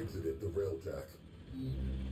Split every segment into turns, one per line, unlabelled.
exited the railjack. Mm.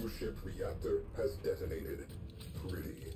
Crewship reactor has detonated. Pretty.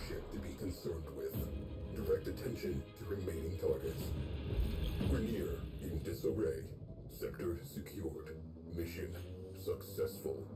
Less ship to be concerned with. Direct attention to remaining targets. Grineer in disarray. Sector secured. Mission successful.